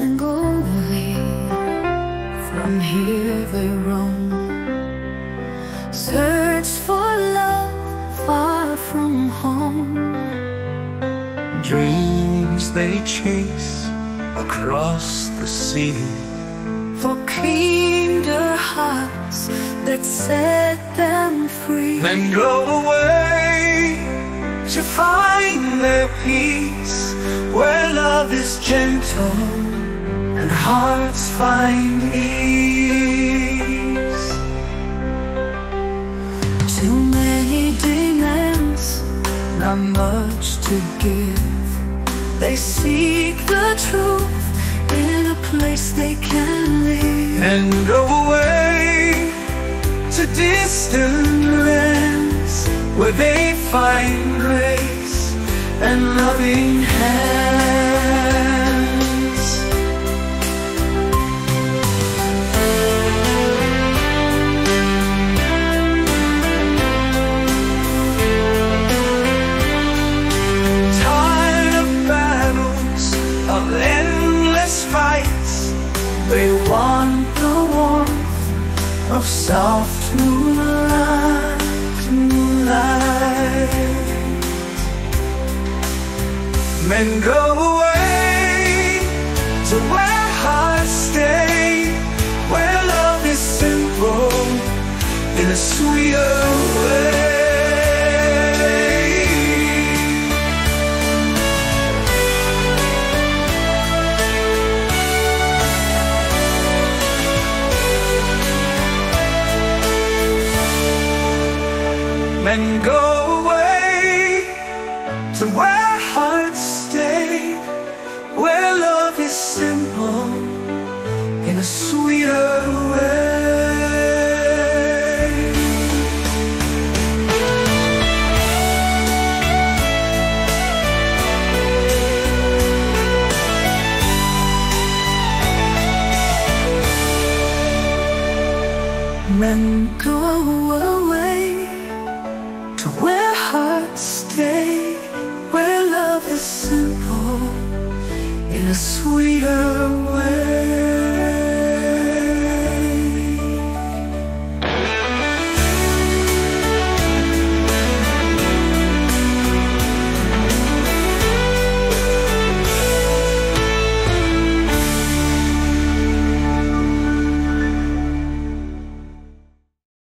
and go away. From here they roam, search for love far from home. Dreams they chase across the sea For kinder hearts that set them free. Then go away to find their peace Where love is gentle and hearts find ease Too many demands, not much to give. They seek the truth in a place they can live. And go away to distant lands Where they find grace and loving hands endless fights. They want the warmth of soft moonlight, moonlight Men go away to where hearts stay Where love is simple in a sweeter way Men go away to where hearts stay, where love is simple in a sweeter way. Men go away to where hearts stay, where love is simple in a sweeter